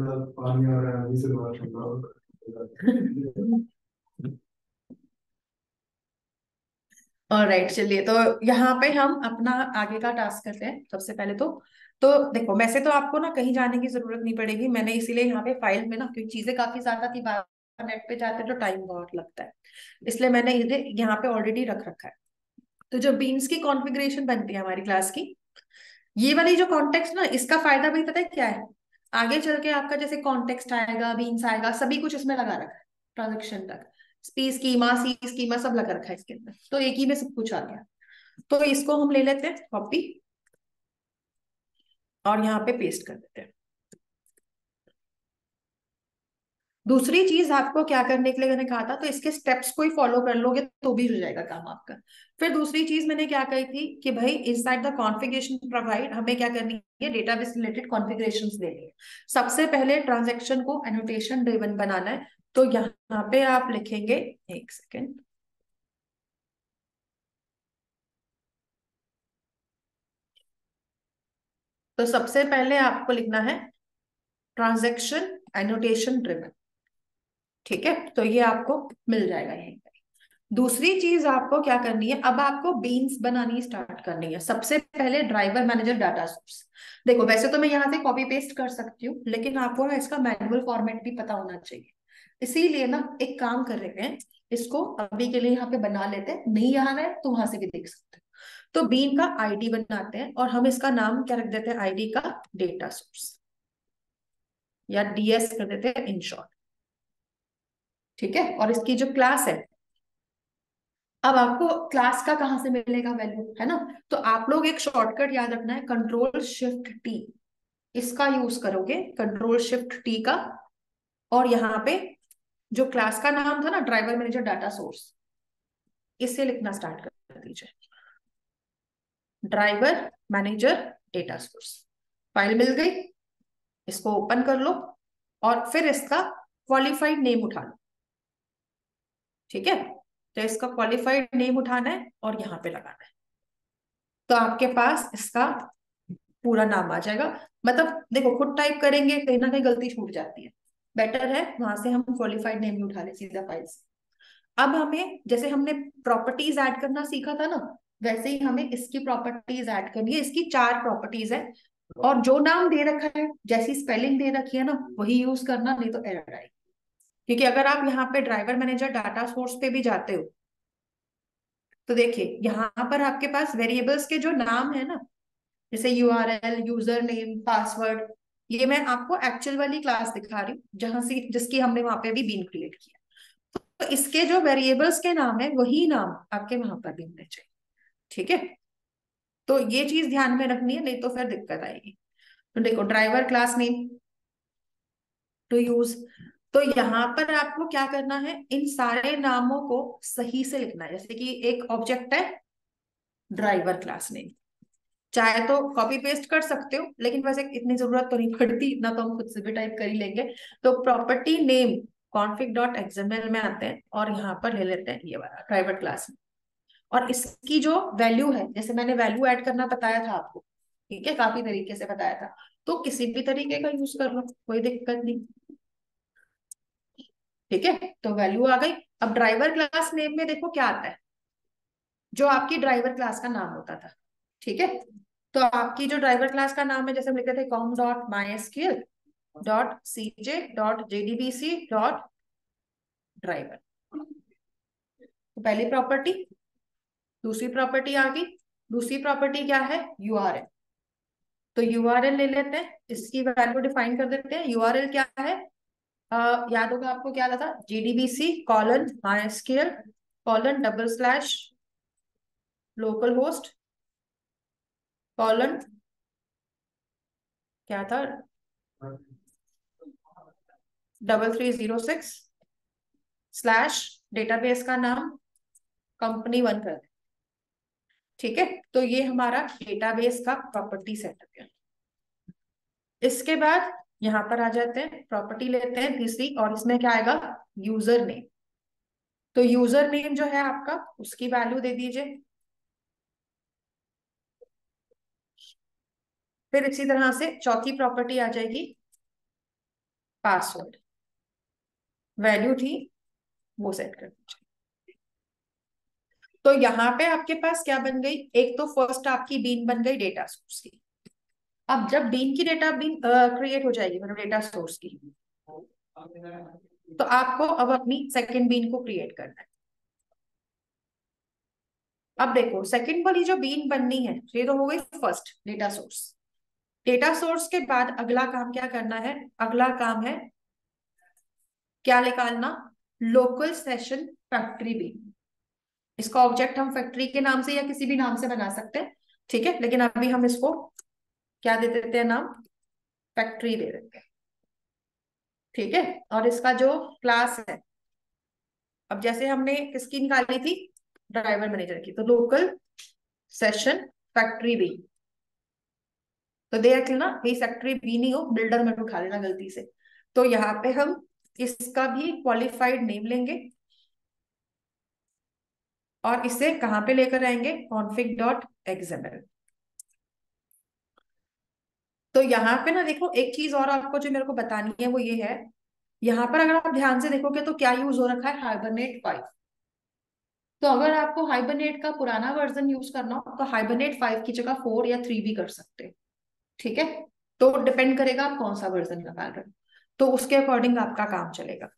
आ अभी से और राइट चलिए तो यहाँ पे हम अपना आगे का टास्क करते हैं, सबसे पहले तो। तो देखो, वैसे तो आपको ना कहीं जाने की ज़रूरत नहीं पड़ेगी, मैंने इसीलिए यहाँ पे फ़ाइल में ना, क्योंकि चीज़ें काफ़ी ज़्यादा थी नेट पे जाते तो टाइम बहुत लगता है। इसलिए मैंने इसे यहाँ पे ऑलरेडी रख रखा है। तो जो बीन्स की कॉन्फ़िगरेशन बनती है हमारी क्लास की, ये वाली जो कॉन्टेक्स्ट ना, इसका फ़ायदा भी पता है क्या है? आगे चल के आपका जैसे कॉन्टेक्स्ट आएगा बीन्स आएगा, सभी कुछ इसमें लगा रखा है ट्रांजेक्शन तक। स्पी स्कीमा सी स्कीमा सब लगा रखा है इसके अंदर। तो एक ही में सब कुछ आ गया। तो इसको हम ले लेते हैं कॉपी और यहाँ पे पेस्ट कर देते हैं। दूसरी चीज़ आपको क्या करने के लिए मैंने कहा था तो इसके स्टेप्स को ही फॉलो कर लोगे तो भी हो जाएगा काम आपका। फिर दूसरी चीज़ मैंने क्या कही थी कि भाई इस साइड द कॉन्फ़िगरेशन प्रोवाइड हमें क्या करनी है डेटाबेस रिलेटेड कॉन्फ़िगरेशन देनी है। सबसे पहले ट्रांजेक्शन को एनोटेशन ड्रिवन बनाना है तो यहाँ पे आप लिखेंगे, एक सेकेंड तो सबसे पहले आपको लिखना है ट्रांजेक्शन एनोटेशन ड्रिवन ठीक है? तो ये आपको मिल जाएगा यहीं पे। दूसरी चीज़ आपको क्या करनी है? अब आपको बीन्स बनानी स्टार्ट करनी है। सबसे पहले ड्राइवर मैनेजर डाटा सोर्स देखो, वैसे तो मैं यहाँ से कॉपी पेस्ट कर सकती हूँ, लेकिन आपको ना इसका मैनुअल फॉर्मेट भी पता होना चाहिए। इसीलिए ना एक काम कर रहे हैं, इसको अभी के लिए यहाँ पे बना लेते हैं। नहीं यहाँ है तो वहाँ से भी देख सकते हैं। तो बीन का आईडी बनाते हैं और हम इसका नाम क्या रख देते हैं? आईडी का डेटा सोर्स या डीएस कर देते हैं इन शॉर्ट ठीक है? और इसकी जो क्लास है, अब आपको क्लास का कहाँ से मिलेगा वैल्यू है ना? तो आप लोग एक शॉर्टकट याद रखना है कंट्रोल शिफ्ट टी इसका यूज़ करोगे कंट्रोल शिफ्ट टी का, और यहाँ पे जो क्लास का नाम था ना ड्राइवर मैनेजर डाटा सोर्स इसे लिखना स्टार्ट कर दीजिए। Driver manager data source file मिल गई, इसको ओपन कर लो, और फिर इसका क्वालिफाइड नेम उठा लो। ठीक है? तो इसका क्वालिफाइड नेम उठाना है और यहाँ पे लगाना है। तो आपके पास इसका पूरा नाम आ जाएगा। मतलब देखो, खुद टाइप करेंगे, कहीं ना कहीं गलती छूट जाती है। बेटर है, वहाँ से हम क्वालिफाइड नेम उठा ले सीधा फ़ाइल से। अब हमें, जैसे हमने प्रॉपर्टीज़ ऐड करना सीखा था ना, वैसे ही हमें इसकी प्रॉपर्टीज़ ऐड करनी है। इसकी चार प्रॉपर्टीज़ है। और जो नाम दे रखा है, जैसी स्पेलिंग दे रखी है ना, वही यूज़ करना, नहीं तो एरर आएगी। क्योंकि अगर आप यहाँ पे ड्राइवर मैनेजर डाटा सोर्स पे भी जाते हो तो देखिए, यहाँ पर आपके पास वेरिएबल्स के जो नाम है ना, जैसे U R L user name password ये मैं आपको एक्चुअल वाली क्लास दिखा रही हूँ, जहाँ से, जिसकी हमने वहाँ पे भी बीन क्रिएट किया तो इसके जो वेरिएबल्स के नाम है, वही नाम आपके वहाँ पर भी होने चाहिए, ठीक है? तो ये चीज़ ध्यान में रखनी है, नहीं तो फिर दिक्कत आएगी। तो देखो driver class name to use तो यहाँ पर आपको क्या करना है? इन सारे नामों को सही से लिखना है। जैसे कि एक ऑब्जेक्ट है ड्राइवर क्लास नेम चाहे तो कॉपी पेस्ट कर सकते हो, लेकिन वैसे इतनी ज़रूरत तो नहीं पड़ती इतना तो हम खुद से भी टाइप कर ही लेंगे। तो property name config dot XML में आते हैं और यहाँ पर ले लेते हैं ये वाला प्राइवेट क्लास में और इसकी जो वैल्यू है, जैसे मैंने वैल्यू ऐड करना बताया था आपको, ठीक है? काफ़ी तरीके से बताया था। तो किसी भी तरीके का यूज़ कर लो, कोई दिक्कत नहीं। ठीक है? तो वैल्यू आ गई। अब ड्राइवर क्लास नेम में देखो क्या आता है। जो आपकी ड्राइवर क्लास का नाम होता था। ठीक है? तो आपकी जो ड्राइवर क्लास का नाम है, जैसे हम लिखते थे com dot my SQL dot C J dot JDBC dot driver तो पहली प्रॉपर्टी दूसरी प्रॉपर्टी आ गई। दूसरी प्रॉपर्टी क्या है? यू आर एल तो यू आर एल ले लेते हैं। इसकी वैल्यू डिफाइन कर देते हैं। यू आर एल क्या है? आ, याद होगा आपको क्या था JDBC colon my SQL colon double slash local host colon क्या था? Double three zero six slash database का नाम कंपनी वन कर ठीक है? तो ये हमारा डेटाबेस का प्रॉपर्टी सेटअप है। इसके बाद यहाँ पर आ जाते हैं प्रॉपर्टी लेते हैं तीसरी और इसमें क्या आएगा? यूज़र नेम तो यूज़र नेम जो है आपका, उसकी वैल्यू दे दीजिए। फिर इसी तरह से चौथी प्रॉपर्टी आ जाएगी पासवर्ड वैल्यू थी, वो सेट कर दीजिए। तो यहाँ पे आपके पास क्या बन गई? एक तो फ़र्स्ट आपकी बीन बन गई डेटा सोर्स की। अब जब बीन की डेटा बीन क्रिएट हो जाएगी मतलब डेटा सोर्स की तो आपको अब अपनी सेकंड बीन को क्रिएट करना है। अब देखो सेकंड वाली जो बीन बननी है, ये तो हो गई first data source data source के बाद अगला काम क्या करना है? अगला काम है क्या निकालना? लोकल सेशन फैक्ट्री बीन इसका ऑब्जेक्ट हम फैक्ट्री के नाम से या किसी भी नाम से बना सकते हैं, ठीक है? लेकिन अभी हम इसको क्या दे देते हैं नाम? फैक्ट्री दे देते हैं। ठीक है? और इसका जो क्लास है, अब जैसे हमने किसकी निकाली थी ड्राइवर मैनेजर की तो लोकल सेशन फैक्ट्री बी तो देख लेना भाई फैक्ट्री बी नहीं हो बिल्डर में उठा लेना गलती से। तो यहाँ पे हम इसका भी क्वालिफाइड नेम लेंगे। और इसे कहाँ पे लेकर आएँगे? कॉन्फिक डॉट एक्सएमएल तो यहाँ पे ना देखो, एक चीज़ और आपको जो मेरे को बतानी है वो ये है। यहाँ पर अगर आप ध्यान से देखोगे तो क्या यूज़ हो रखा है? हाइबरनेट फाइव तो अगर आपको हाइबरनेट का पुराना वर्जन यूज़ करना हो तो हाइबरनेट फाइव की जगह फोर या थ्री भी कर सकते ठीक है? तो डिपेंड करेगा आप कौन सा वर्जन लगा रहे हो। तो उसके अकॉर्डिंग आपका काम चलेगा।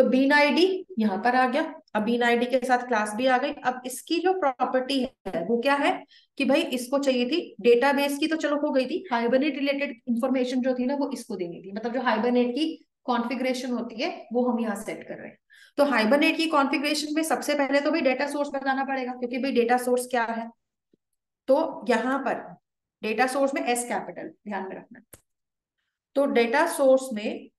तो बीन आईडी यहाँ पर आ गया। अब बीन आईडी के साथ क्लास भी आ गई। अब इसकी जो प्रॉपर्टी है, वो क्या है कि भाई इसको चाहिए थी डेटाबेस की तो चलो हो गई थी। हाइबरनेट रिलेटेड इंफॉर्मेशन जो थी ना, वो इसको देनी थी। मतलब जो हाइबरनेट की कॉन्फ़िगरेशन होती है, वो हम यहाँ सेट कर रहे हैं। तो हाइबरनेट की कॉन्फ़िगरेशन में सबसे पहले तो भाई डेटा सोर्स बताना पड़ेगा, क्योंकि भाई डेटा सोर्स क्या है? तो यहाँ पर डेटा सोर्स में एस कैपिटल ध्यान में रखना। तो डेटा सोर्स में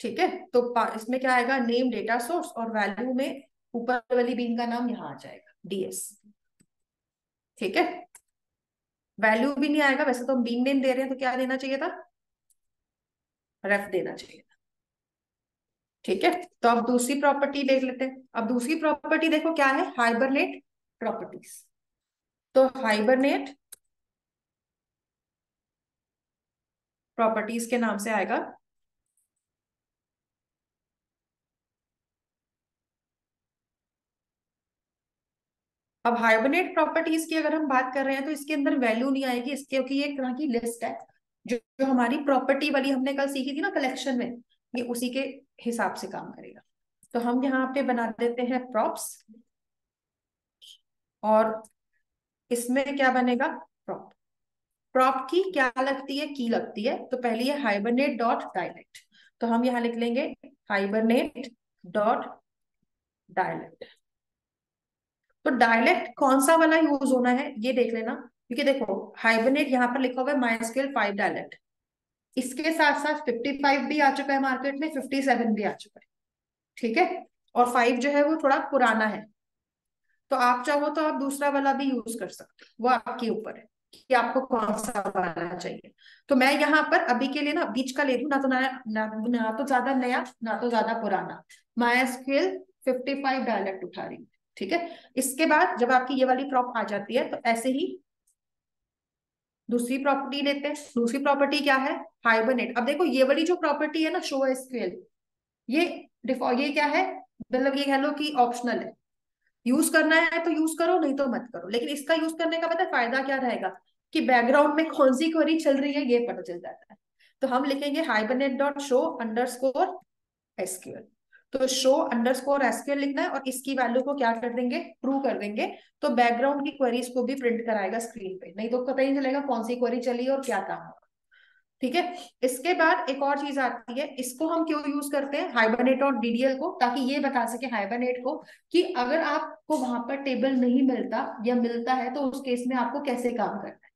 ठीक है? तो इसमें क्या आएगा? नेम डेटा सोर्स और वैल्यू में ऊपर वाली बीन का नाम यहाँ आ जाएगा डीएस ठीक है? वैल्यू भी नहीं आएगा, वैसे तो हम बीन नेम दे रहे हैं तो क्या देना चाहिए था? रेफ देना चाहिए था। ठीक है? तो अब दूसरी प्रॉपर्टी देख लेते हैं। अब दूसरी प्रॉपर्टी देखो, क्या है? हाइबरनेट प्रॉपर्टीज़ तो हाइबरनेट प्रॉपर्टीज़ के नाम से आएगा अब हाइबरनेट प्रॉपर्टीज़ की अगर हम बात कर रहे हैं तो इसके अंदर वैल्यू नहीं आएगी इसके क्योंकि ये एक तरह की लिस्ट है जो, जो हमारी प्रॉपर्टी वाली हमने कल सीखी थी ना कलेक्शन में ये उसी के हिसाब से काम करेगा। तो हम यहाँ पे बना देते हैं प्रॉप्स और इसमें क्या बनेगा? प्रॉप प्रॉप की क्या लगती है? की लगती है? तो पहली है हाइबरनेट डॉट डायलेक्ट तो हम यहाँ लिख लेंगे हाइबरनेट डॉट डायलेक्ट तो डायलेक्ट कौन सा वाला यूज़ होना है ये देख लेना। क्योंकि देखो हाइबरनेट यहाँ पर लिखा हुआ है माइस्केल फाइव डायलेक्ट इसके साथ साथ फिफ्टी फाइव भी आ चुका है मार्केट में फिफ्टी सेवन भी आ चुका है। ठीक है? और फाइव जो है वो थोड़ा पुराना है। तो आप चाहो तो आप दूसरा वाला भी यूज़ कर सकते हो। वो आपके ऊपर है कि आपको कौन सा वाला चाहिए। तो मैं यहाँ पर अभी के लिए ना बीच का ले लू ना तो नया ना, ना तो ज़्यादा नया ना तो ज़्यादा पुराना। MySQL fifty five dialect उठा रही ठीक है? इसके बाद जब आपकी ये वाली प्रॉप आ जाती है तो ऐसे ही दूसरी प्रॉपर्टी लेते हैं। दूसरी प्रॉपर्टी क्या है? हाइबरनेट अब देखो, ये वाली जो प्रॉपर्टी है ना शो एसक्यूएल ये ये क्या है? मतलब ये कह लो कि ऑप्शनल है। यूज़ करना है तो यूज़ करो, नहीं तो मत करो। लेकिन इसका यूज़ करने का पता फ़ायदा क्या रहेगा? कि बैकग्राउंड में कौन सी क्वेरी चल रही है, ये पता चल जाता है। तो हम लिखेंगे Hibernate dot show underscore SQL तो शो अंडर स्कोर एसक्यूएल लिखना है और इसकी वैल्यू को क्या कर देंगे? ट्रू कर देंगे। तो बैकग्राउंड की क्वेरीज को भी प्रिंट कराएगा स्क्रीन पे। नहीं तो पता ही चलेगा कौन सी क्वेरी चली और क्या काम होगा। ठीक है? इसके बाद एक और चीज़ आती है। इसको हम क्यों यूज़ करते हैं? हाइबरनेट और डीडीएल को, ताकि ये बता सके हाइबरनेट को कि अगर आपको वहाँ पर टेबल नहीं मिलता या मिलता है तो उस केस में आपको कैसे काम करना है?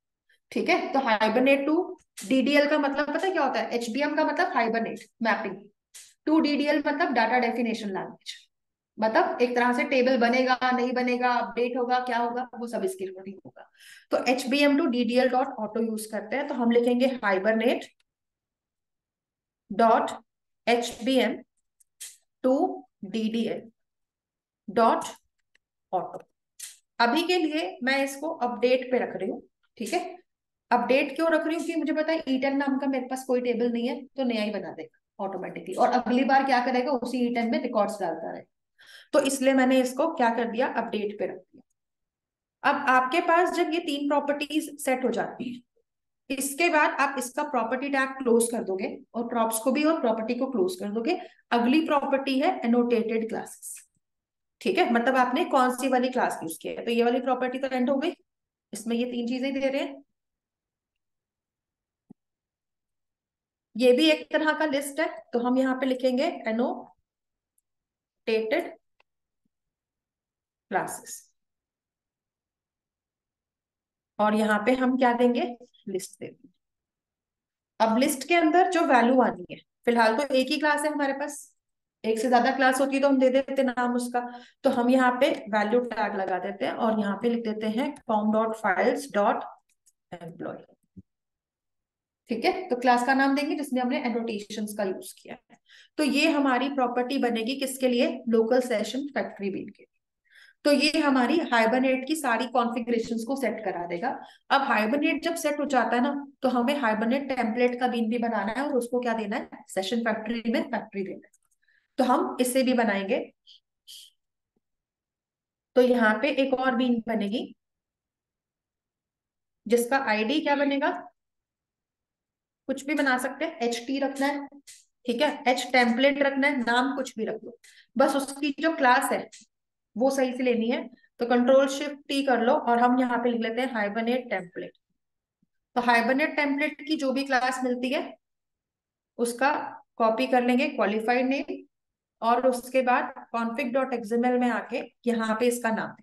ठीक है? तो हाइबरनेट टू डीडीएल का मतलब पता क्या होता है? एचबीएम का मतलब हाइबरनेट मैपिंग टू डीडीएल मतलब डाटा डेफिनेशन लैंग्वेज। मतलब एक तरह से टेबल बनेगा, नहीं बनेगा, अपडेट होगा, क्या होगा, वो सब इसके रिकॉर्डिंग होगा। तो H B M to DDL dot auto use करते हैं तो हम लिखेंगे Hibernate dot H B M to DDL dot auto अभी के लिए मैं इसको अपडेट पे रख रही हूँ, ठीक है? अपडेट क्यों रख रही हूँ कि मुझे पता है ईटेन नाम का मेरे पास कोई टेबल नहीं है तो नया ही बना देगा। ऑटोमेटिकली और अगली बार क्या करेगा, उसी ईटेन में रिकॉर्ड्स डालता रहेगा तो इसलिए मैंने इसको क्या कर दिया अपडेट पे रख दिया। अब आपके पास जब ये तीन प्रॉपर्टीज़ सेट हो जाती है, इसके बाद आप इसका प्रॉपर्टी टैग क्लोज कर दोगे और प्रॉप्स को भी और प्रॉपर्टी को क्लोज कर दोगे। अगली प्रॉपर्टी है एनोटेटेड क्लासेस ठीक है? मतलब आपने कौन सी वाली क्लास यूज़ किया है? तो ये वाली प्रॉपर्टी तो एंड हो गई। इसमें ये तीन चीज़ें दे रहे हैं। ये भी एक तरह का लिस्ट है तो हम यहाँ पे लिखेंगे एनोटेटेड क्लासेस और यहाँ पे हम क्या देंगे? लिस्ट दे देंगे। अब लिस्ट के अंदर जो वैल्यू आनी है, फ़िलहाल तो एक ही क्लास है हमारे पास। एक से ज़्यादा क्लास होती है तो हम दे देते नाम उसका। तो हम यहाँ पे वैल्यू टैग लगा देते हैं और यहाँ पे लिख देते हैं com dot files dot employ ठीक है? तो क्लास का नाम देंगे जिसमें हमने एनोटेशन का यूज़ किया है। तो ये हमारी प्रॉपर्टी बनेगी किसके लिए? लोकल सेशन फैक्ट्री बीन के तो ये हमारी हाइबरनेट की सारी कॉन्फ़िगरेशंस को सेट करा देगा। अब हाइबरनेट जब सेट हो जाता है ना तो हमें हाइबरनेट टेम्पलेट का बीन भी बनाना है और उसको क्या देना है? सेशन फैक्ट्री में फैक्ट्री देना है। तो हम इसे भी बनाएँगे। तो यहाँ पे एक और बीन बनेगी, जिसका आईडी क्या बनेगा? कुछ भी बना सकते हैं। एच टी रखना है, ठीक है? एच टेम्पलेट रखना है, नाम कुछ भी रख लो। बस उसकी जो क्लास है, वो सही से लेनी है। तो कंट्रोल शिफ्ट टी कर लो और हम यहाँ पे लिख लेते हैं हाइबरनेट टेम्पलेट तो हाइबरनेट टेम्पलेट की जो भी क्लास मिलती है, उसका कॉपी कर लेंगे क्वालिफाइड नेम और उसके बाद कॉन्फिक डॉट एक्सएमएल में आके यहाँ पे इसका नाम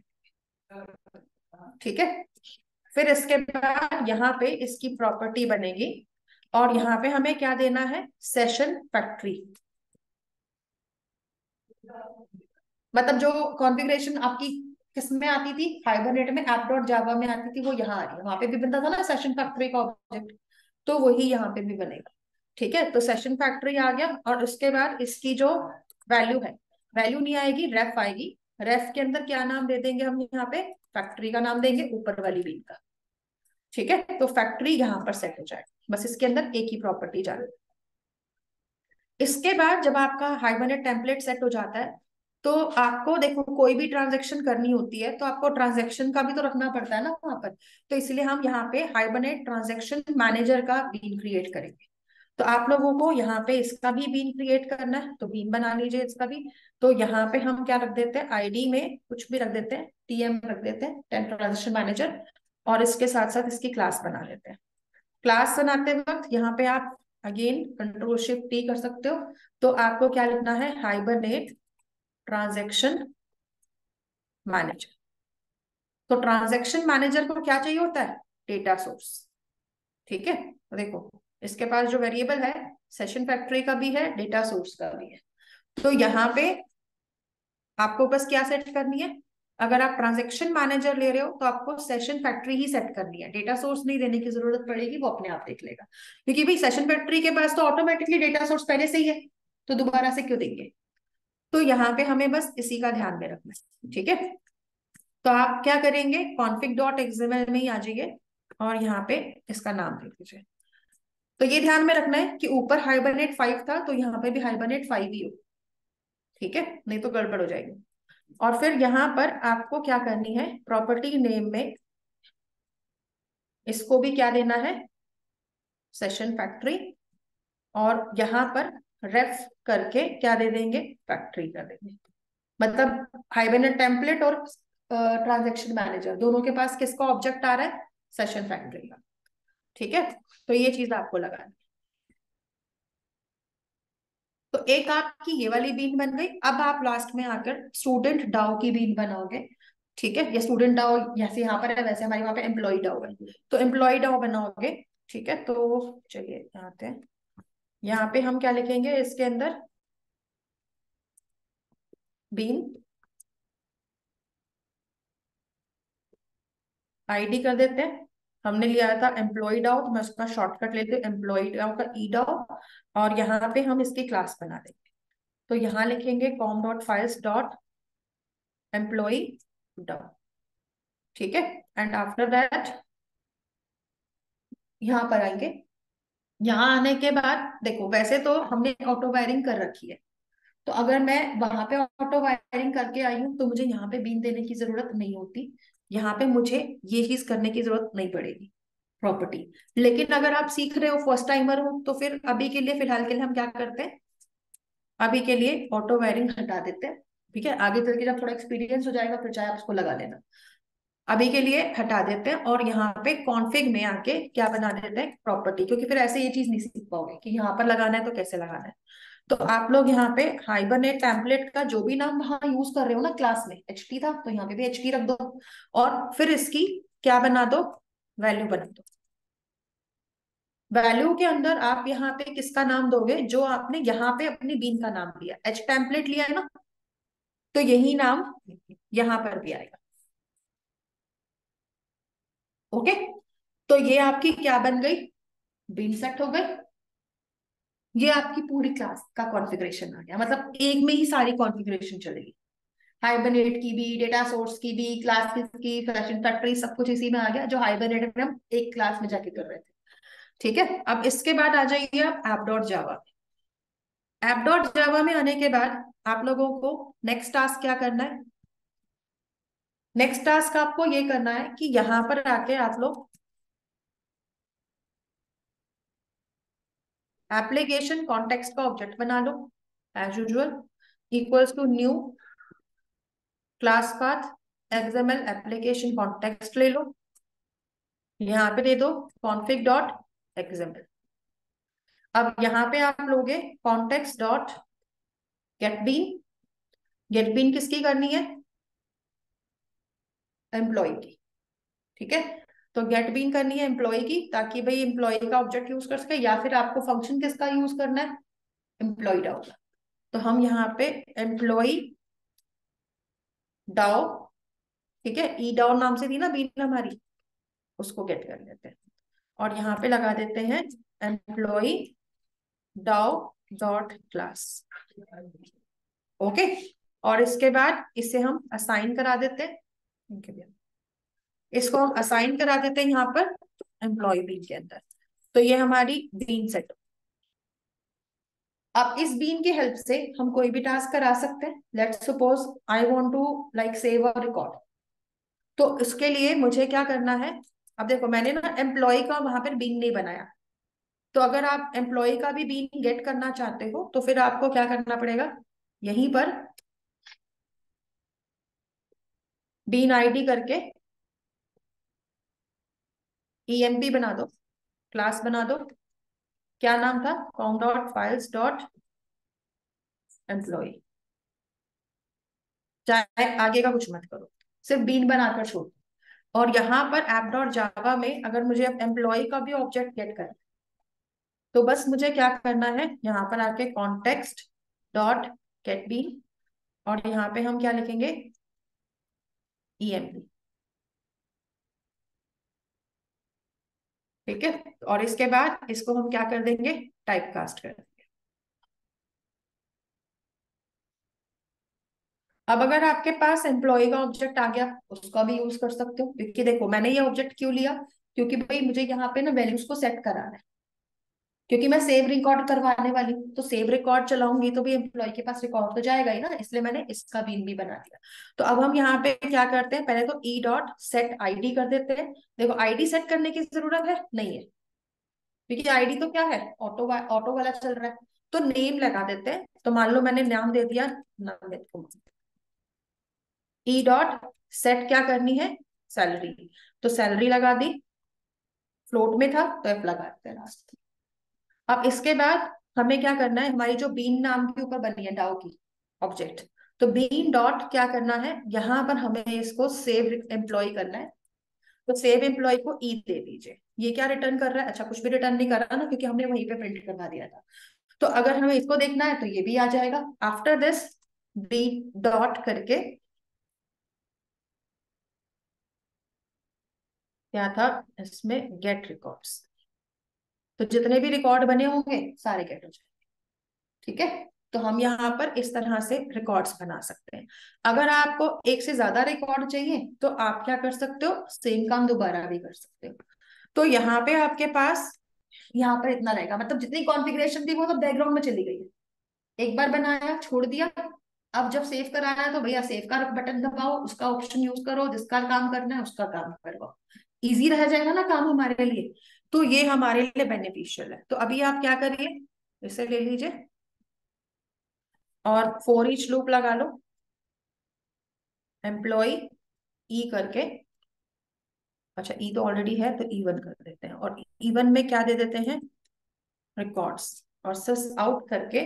ठीक है? फिर इसके बाद यहाँ पे इसकी प्रॉपर्टी बनेगी। और यहाँ पे हमें क्या देना है? सेशन फैक्ट्री मतलब जो कॉन्फ़िगरेशन आपकी किसमें आती थी? हाइबरनेट में एप डॉट जावा में आती थी, वो यहाँ आ रही है। वहाँ पे भी बनता था ना सेशन फैक्ट्री का ऑब्जेक्ट तो वही यहाँ पे भी बनेगा। ठीक है? तो सेशन फैक्ट्री आ गया और उसके बाद इसकी जो वैल्यू है वैल्यू नहीं आएगी रेफ आएगी। रेफ के अंदर क्या नाम दे देंगे हम यहाँ पे? फैक्ट्री का नाम देंगे, ऊपर वाली बीन का। ठीक है? तो फैक्ट्री यहाँ पर सेट हो जाएगा। बस इसके अंदर एक ही प्रॉपर्टी जाने इसके बाद जब आपका हाइबरनेट टेम्पलेट सेट हो जाता है तो आपको देखो, कोई भी ट्रांजेक्शन करनी होती है तो आपको ट्रांजेक्शन का भी तो रखना पड़ता है ना वहाँ पर। तो इसलिए हम यहाँ पे हाइबरनेट ट्रांजेक्शन मैनेजर का बीन क्रिएट करेंगे। तो आप लोगों को यहाँ पे इसका भी बीन क्रिएट करना है तो बीन बना लीजिए इसका भी। तो यहाँ पे हम क्या रख देते हैं? आईडी में कुछ भी रख देते हैं टीएम रख देते हैं ट्रांजेक्शन मैनेजर और इसके साथ साथ इसकी क्लास बना लेते हैं। क्लास बनाते वक्त यहाँ पे आप अगेन कंट्रोल शिफ्ट टी कर सकते हो। तो आपको क्या लिखना है? हाइबरनेट ट्रांजेक्शन मैनेजर तो ट्रांजेक्शन मैनेजर को क्या चाहिए होता है? डेटा सोर्स ठीक है? तो देखो, इसके पास जो वेरिएबल है सेशन फैक्ट्री का भी है डेटा सोर्स का भी है। तो यहाँ पे आपको बस क्या सेट करनी है? अगर आप ट्रांजेक्शन मैनेजर ले रहे हो तो आपको सेशन फैक्ट्री ही सेट करनी है। डेटा सोर्स नहीं देने की ज़रूरत पड़ेगी, वो अपने आप देख लेगा। क्योंकि भाई सेशन फैक्ट्री के पास तो ऑटोमेटिकली डेटा सोर्स पहले से ही है तो दोबारा से क्यों देंगे? तो यहाँ पे हमें बस इसी का ध्यान में रखना है, ठीक है? तो आप क्या करेंगे? कॉन्फिक डॉट एक्सएमएल में ही आ जाइए और यहाँ पे इसका नाम दे दीजिए तो ये ध्यान में रखना है कि ऊपर हाइबरनेट फाइव था तो यहाँ पे भी हाइबरनेट फाइव ही हो, ठीक है? नहीं तो गड़बड़ हो जाएगी। और फिर यहाँ पर आपको क्या करनी है? प्रॉपर्टी नेम में इसको भी क्या देना है? सेशन फैक्ट्री और यहाँ पर रेफ करके क्या दे देंगे? फैक्ट्री कर देंगे। मतलब हाइबेनेट टेम्पलेट और ट्रांजेक्शन मैनेजर दोनों के पास किसका ऑब्जेक्ट आ रहा है? सेशन फैक्ट्री का। ठीक है? तो ये चीज़ आपको लगानी तो एक आपकी ये वाली बीन बन गई। अब आप लास्ट में आकर स्टूडेंट डाओ की बीन बनाओगे, ठीक है? ये स्टूडेंट डाउ जैसे यहाँ पर है, वैसे हमारे वहाँ पे एम्प्लॉय डाउ है। तो एम्प्लॉय डाओ बनाओगे, ठीक है? तो चलिए, आते हैं। यहाँ पे हम क्या लिखेंगे इसके अंदर? बीन। आईडी कर देते हैं। हमने लिया था एम्प्लॉय डाउ तो मैं उसका शॉर्टकट लेते एम्प्लॉय डाउ का ई डाउ और यहाँ पे हम इसकी क्लास बना देंगे। तो यहाँ लिखेंगे com dot files dot employ DAO ठीक है? एंड आफ्टर दैट यहाँ पर आएँगे। यहाँ आने के बाद, देखो, वैसे तो हमने ऑटो वायरिंग कर रखी है। तो अगर मैं वहाँ पे ऑटो वायरिंग करके आई हूँ तो मुझे यहाँ पे बीन देने की ज़रूरत नहीं होती। यहाँ पे मुझे ये चीज़ करने की ज़रूरत नहीं पड़ेगी प्रॉपर्टी लेकिन अगर आप सीख रहे हो फ़र्स्ट टाइमर हो तो फिर अभी के लिए, फ़िलहाल के लिए हम क्या करते हैं? अभी के लिए ऑटो वायरिंग हटा देते हैं, ठीक है? आगे चल के जब थोड़ा एक्सपीरियंस हो जाएगा, फिर चाहे आप उसको लगा लेना। अभी के लिए हटा देते हैं और यहाँ पे कॉन्फिग में आके क्या बना देते हैं? प्रॉपर्टी क्योंकि फिर ऐसे ये चीज़ नहीं सीख पाओगे कि यहाँ पर लगाना है तो कैसे लगाना है। तो आप लोग यहाँ पे हाइबरनेट टेम्पलेट का जो भी नाम वहाँ यूज़ कर रहे हो ना क्लास में एचपी था तो यहाँ पे भी एच रख दो। और फिर इसकी क्या बना दो? वैल्यू बना दो। वैल्यू के अंदर आप यहाँ पे किसका नाम दोगे? जो आपने यहाँ पे अपनी बीन का नाम लिया एच टेम्पलेट लिया है ना? तो यही नाम यहाँ पर भी आएगा। ओके तो ये आपकी क्या बन गई? बीन सेट हो गई। ये आपकी पूरी क्लास का कॉन्फ़िगरेशन आ गया। मतलब एक में ही सारी कॉन्फ़िगरेशन चलेगी। हाइबरनेट की भी डेटा सोर्स की भी क्लास की फ़ैशन फैक्ट्री सब कुछ इसी में आ गया, जो हाइबरनेट में हम एक क्लास में जाके कर रहे थे। ठीक है? अब इसके बाद आ जाइए आप app dot Java app dot Java में आने के बाद आप लोगों को नेक्स्ट टास्क क्या करना है? नेक्स्ट टास्क आपको ये करना है कि यहाँ पर आके आप लोग एप्लीकेशन कॉन्टेक्स्ट का ऑब्जेक्ट बना लो as usual equals to new class path XML application context ले लो। यहाँ पे दे दो कॉन्फिग डॉट एक्सएमएल अब यहाँ पे आप लोगे context dot get bean get bean किसकी करनी है? एम्प्लॉय की। ठीक है? तो गेट बीन करनी है एम्प्लॉय की, ताकि भाई एम्प्लॉय का ऑब्जेक्ट यूज़ कर सके, या फिर आपको फ़ंक्शन किसका यूज़ करना है? एम्प्लॉय डाउ का। तो हम यहाँ पे एम्प्लॉय डाउ ठीक है? ई डाउ नाम से थी ना बीन हमारी, उसको गेट कर लेते हैं। और यहाँ पे लगा देते हैं employ DAO dot class okay और इसके बाद इसे हम असाइन करा देते हैं। इसको हम असाइन करा देते हैं यहाँ पर एम्प्लॉय बीन के अंदर। तो ये हमारी बीन सेट अब इस बीन की हेल्प से हम कोई भी टास्क करा सकते हैं। Let's suppose I want to like save a record तो इसके लिए मुझे क्या करना है? अब देखो, मैंने ना एम्प्लॉय का वहाँ पर बीन नहीं बनाया। तो अगर आप एम्प्लॉय का भी बीन गेट करना चाहते हो तो फिर आपको क्या करना पड़ेगा? यहीं पर बीन आईडी करके ईएमपी e बना दो क्लास बना दो। क्या नाम था? Com dot files dot employ चाहे आगे का कुछ मत करो, सिर्फ़ बीन बनाकर छोड़ और यहाँ पर एप डॉट जावा में अगर मुझे एम्प्लॉय का भी ऑब्जेक्ट गेट करना तो बस मुझे क्या करना है, यहाँ पर आके कॉन्टेक्स्ट डॉट गेट बी और यहाँ पे हम क्या लिखेंगे? ईएमपी ठीक है? और इसके बाद इसको हम क्या कर देंगे? टाइप कास्ट कर देंगे। अब अगर आपके पास एम्प्लॉय का ऑब्जेक्ट आ गया, उसका भी यूज़ कर सकते हो। क्योंकि देखो, मैंने ये ऑब्जेक्ट क्यों लिया? क्योंकि भाई मुझे यहाँ पे ना वैल्यूज़ को सेट कराना है। क्योंकि मैं सेव रिकॉर्ड करवाने वाली हूँ तो सेव रिकॉर्ड चलाऊँगी तो भी एम्प्लॉय के पास रिकॉर्ड तो जाएगा ही ना, इसलिए मैंने इसका बीन भी बना दिया। तो अब हम यहाँ पे क्या करते हैं, पहले तो ई डॉट सेट आईडी कर देते हैं। देखो आईडी सेट करने की ज़रूरत है? नहीं है। क्योंकि आईडी तो क्या है? ऑटो ऑटो वाला चल रहा है। तो नेम लगा देते हैं। तो मान लो मैंने नाम दे दिया नाम ई डॉट सेट क्या करनी है? सैलरी तो सैलरी लगा दी। फ्लोट में था तो एफ़ लगा हैं लास्ट अब इसके बाद हमें क्या करना है? हमारी जो बीन नाम के ऊपर बनी है डाउ की ऑब्जेक्ट तो बीन डॉट क्या करना है? यहाँ पर हमें इसको सेव एम्प्लॉय करना है। तो सेव एम्प्लॉय को ई e दे दीजिए। ये क्या रिटर्न कर रहा है? अच्छा कुछ भी रिटर्न नहीं कर रहा ना, क्योंकि हमने वहीं पे प्रिंट करवा दिया था। तो अगर हमें इसको देखना है तो ये भी आ जाएगा। आफ्टर दिस बी डॉट करके क्या था? इसमें गेट रिकॉर्ड्स तो जितने भी रिकॉर्ड बने होंगे, सारे कैट हो जाएँगे। ठीक है? तो हम यहाँ पर इस तरह से रिकॉर्ड्स बना सकते हैं। अगर आपको एक से ज़्यादा रिकॉर्ड चाहिए तो आप क्या कर सकते हो? सेम काम दोबारा भी कर सकते हो। तो यहाँ पे आपके पास, यहाँ पर इतना रहेगा। मतलब जितनी कॉन्फ़िगरेशन थी, वो तो बैकग्राउंड में चली गई है। एक बार बनाया, छोड़ दिया। अब जब सेव कराया तो भैया सेव का बटन दबाओ, उसका ऑप्शन यूज़ करो। जिसका काम करना है, उसका काम करवाओ इजी रह जाएगा ना काम हमारे लिए। तो ये हमारे लिए बेनिफिशियल है। तो अभी आप क्या करिए, इसे ले लीजिए और फोर इंच लूप लगा लो। एम्प्लॉय ई e करके। अच्छा ई e तो ऑलरेडी है तो ई e वन कर देते हैं। और ई वन में क्या दे देते हैं? रिकॉर्ड्स और सस आउट करके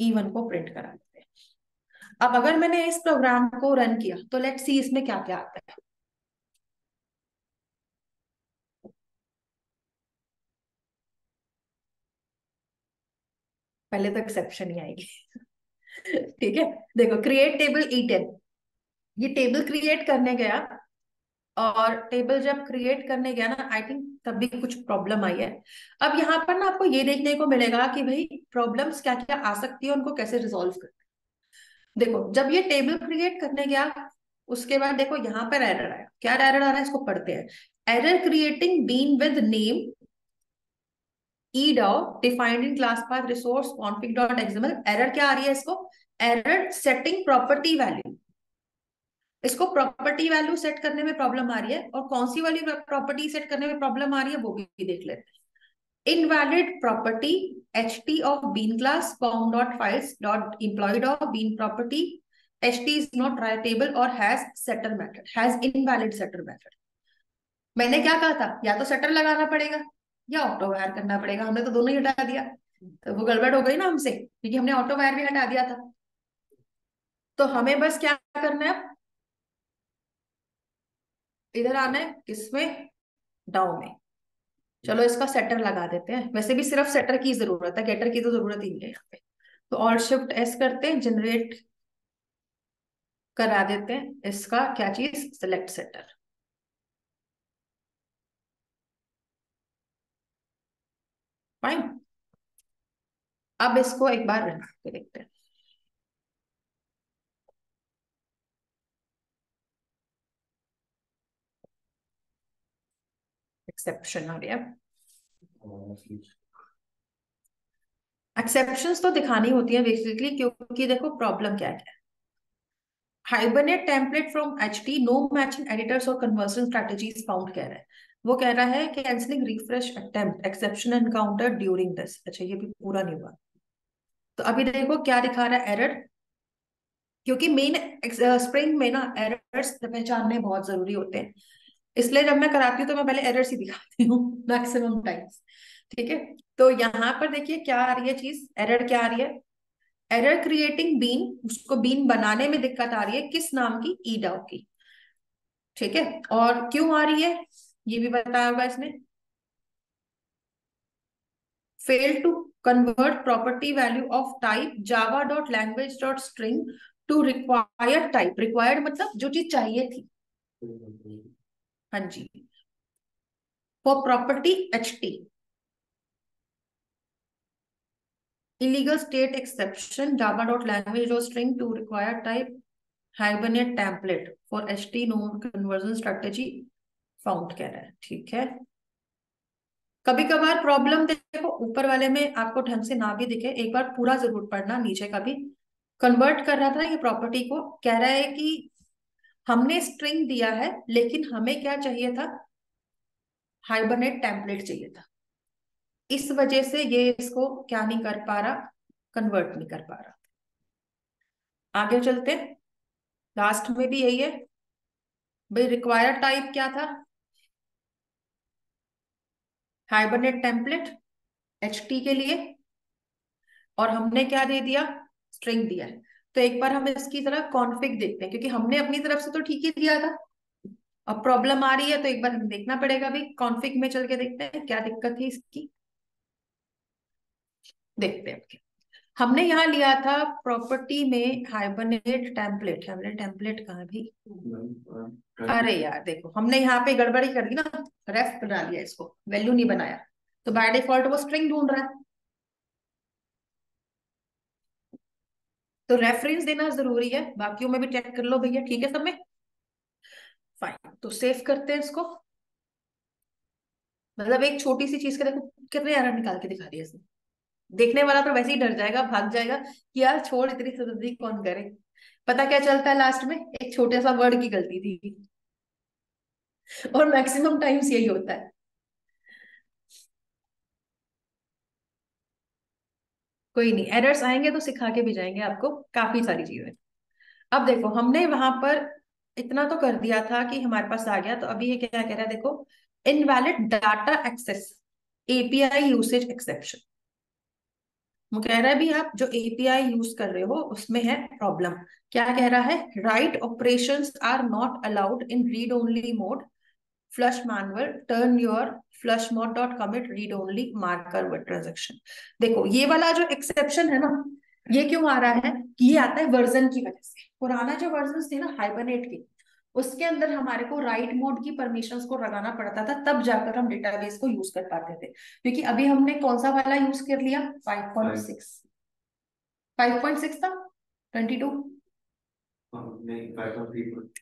ई वन को प्रिंट करा देते हैं। अब अगर मैंने इस प्रोग्राम को रन किया तो लेट सी इसमें क्या क्या आता है। पहले तो एक्सेप्शन ही आएगी। ठीक है? देखो क्रिएट टेबल ई टेन ये टेबल क्रिएट करने गया और टेबल जब क्रिएट करने गया ना आई थिंक तब भी कुछ प्रॉब्लम आई है। अब यहाँ पर ना आपको ये देखने को मिलेगा कि भाई प्रॉब्लम्स क्या क्या आ सकती है उनको कैसे रिजोल्व करना देखो, जब ये टेबल क्रिएट करने गया, उसके बाद देखो, यहाँ पर एरर आया। क्या एरर आ रहा है? इसको पढ़ते हैं। Error creating bean with name edow defined in class path resource config.xml error क्या आ रही है इसको? एरर सेटिंग प्रॉपर्टी वैल्यू इसको प्रॉपर्टी वैल्यू सेट करने में प्रॉब्लम आ रही है और कौन सी वाली प्रॉपर्टी सेट करने में प्रॉब्लम आ रही है वो भी देख लेते हैं। Invalid property H T of bean class com dot files dot employed of bean property H T is not writable और has setter method has invalid setter मैंने क्या कहा था? या तो सेटर लगाना पड़ेगा या ऑटो वायर करना पड़ेगा। हमने तो दोनों ही हटा दिया। तो वो गड़बड़ हो गई ना हमसे, क्योंकि हमने ऑटो वायर भी हटा दिया था। तो हमें बस क्या करना है? इधर आना है, किसमें? डाउ में। चलो इसका सेटर लगा देते हैं। वैसे भी सिर्फ़ सेटर की ज़रूरत है गेटर की तो ज़रूरत ही नहीं है यहाँ पे। तो ऑल शिफ्ट एस करते हैं जनरेट करा देते हैं। इसका क्या चीज़? सिलेक्ट सेटर फाइन अब इसको एक बार करके देखते हैं। एक्सेप्शन आ गया। एक्सेप्शंस तो दिखानी होती है बेसिकली क्योंकि देखो प्रॉब्लम क्या है। Hibernate template from H T no matching editors और कन्वर्सन स्ट्रेटेजीज फाउंड कह रहे है। वो कह रहा है cancelling refresh attempt exception encounter during this अच्छा ये भी पूरा नहीं हुआ। तो अभी देखो क्या दिखा रहा है एरर क्योंकि मेन स्प्रिंग में ना एरर्स पहचानने बहुत ज़रूरी होते हैं। इसलिए जब मैं कराती हूँ तो मैं पहले एरर्स ही दिखाती हूँ मैक्सिमम टाइम्स ठीक है? तो यहाँ पर देखिए क्या आ रही है चीज़। एरर क्या आ रही है? एरर क्रिएटिंग बीन उसको बीन बनाने में दिक्कत आ रही है किस नाम की? ई की। ठीक है? और क्यों आ रही है? ये भी बताया होगा इसने। Fail to convert property value of type Java dot language dot string to require type required मतलब जो चीज़ चाहिए थी। हाँ जी। For property H T illegal state exception Java dot language dot string to require type Hibernate template for H T known conversion strategy found कह रहा है, ठीक है? कभी कभार प्रॉब्लम देखो, ऊपर वाले में आपको ढंग से ना भी दिखे, एक बार पूरा ज़रूर पढ़ना, नीचे का भी। कन्वर्ट कर रहा था ये प्रॉपर्टी को, कह रहा है कि हमने स्ट्रिंग दिया है, लेकिन हमें क्या चाहिए था? हाइबरनेट टेम्पलेट चाहिए था। इस वजह से ये इसको क्या नहीं कर पा रहा? कन्वर्ट नहीं कर पा रहा। आगे चलते। लास्ट में भी यही है। भाई रिक्वायर्ड टाइप क्या था? हाइबरनेट टेम्पलेट एच के लिए, और हमने क्या दे दिया? स्ट्रिंग दिया है। तो एक बार हम इसकी तरह कॉन्फ़िग देखते हैं, क्योंकि हमने अपनी तरफ़ से तो ठीक ही दिया था। अब प्रॉब्लम आ रही है तो एक बार हमें देखना पड़ेगा भी कॉन्फ़िग में चल के देखते हैं, क्या दिक्कत है इसकी। देखते हैं हमने यहाँ लिया था प्रॉपर्टी में हाइबरनेट टेम्पलेट हाइबरनेट टेम्पलेट कहा भी? अरे यार, देखो, हमने यहाँ पे गड़बड़ी कर दी ना रेफ बना लिया इसको वैल्यू नहीं बनाया। तो बाय डिफ़ॉल्ट वो स्ट्रिंग ढूंढ रहा है। तो रेफरेंस देना ज़रूरी है, बाकियों में भी चेक कर लो भैया, ठीक है सब में? फाइन तो सेव करते हैं इसको। मतलब एक छोटी सी चीज़ का देखो, कितने एरर निकाल के दिखा दिया इसने। देखने वाला तो वैसे ही डर जाएगा, भाग जाएगा कि यार छोड़ इतनी जल्दी कौन करे? पता क्या चलता है लास्ट में? एक छोटे सा वर्ड की गलती थी। और मैक्सिमम टाइम्स यही होता है। कोई नहीं एरर्स आएँगे तो सिखा के भी जाएँगे आपको, काफ़ी सारी चीज़ें। अब देखो, हमने वहाँ पर इतना तो कर दिया था कि हमारे पास आ गया तो अभी ये क्या कह रहा है, देखो invalid data access API usage exception वो कह रहा है भी आप जो एपीआई यूज़ कर रहे हो, उसमें है प्रॉब्लम क्या कह रहा है? Write operations are not allowed in read only mode flush manual turn your flush mode dot commit read only marker with transaction देखो, ये वाला जो एक्सेप्शन है ना, ये क्यों आ रहा है? ये आता है वर्जन की वजह से। पुराना जो वर्जन थे ना हाइबरनेट के उसके अंदर हमारे को राइट मोड की परमिशंस को लगाना पड़ता था तब जाकर हम डेटाबेस को यूज़ कर पाते थे। क्योंकि अभी हमने कौन सा वाला यूज़ कर लिया? 5.6 5.6 था? 22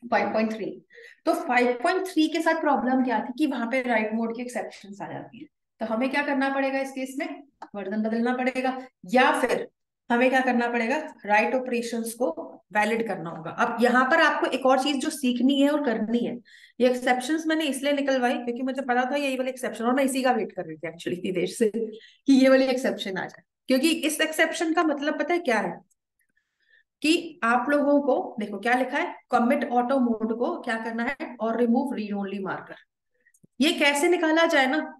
5.3 तो 5.3 के साथ प्रॉब्लम क्या थी कि वहाँ पे राइट मोड की एक्सेप्शन आ जाती है। तो हमें क्या करना पड़ेगा इस केस में? वर्जन बदलना पड़ेगा। या फिर हमें क्या करना पड़ेगा? राइट ऑपरेशंस को वैलिड करना होगा। अब यहाँ पर आपको एक और चीज़ जो सीखनी है और करनी है, ये एक्सेप्शन मैंने इसलिए निकलवाई क्योंकि मुझे पता था यही वाली एक्सेप्शन और मैं इसी का वेट कर रही थी एक्चुअली देर से कि ये वाली एक्सेप्शन आ जाए। क्योंकि इस एक्सेप्शन का मतलब पता है क्या है? कि आप लोगों को, देखो क्या लिखा है? कमिट ऑटो मोड को क्या करना है? और रिमूव रीड ओनली मार्कर ये कैसे निकाला जाए ना?